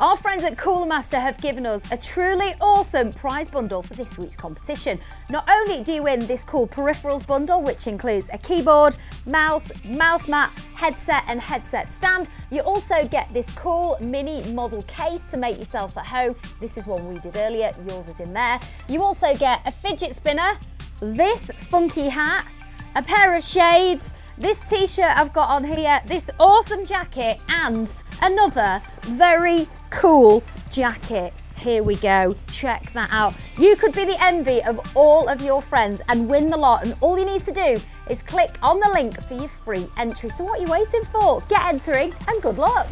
Our friends at Cooler Master have given us a truly awesome prize bundle for this week's competition. Not only do you win this cool peripherals bundle, which includes a keyboard, mouse, mouse mat, headset and headset stand, you also get this cool mini model case to make yourself at home. This is one we did earlier, yours is in there. You also get a fidget spinner, this funky hat, a pair of shades, this t-shirt I've got on here, this awesome jacket and another very cool jacket. Here we go, check that out. You could be the envy of all of your friends and win the lot and all you need to do is click on the link for your free entry. So what are you waiting for? Get entering and good luck.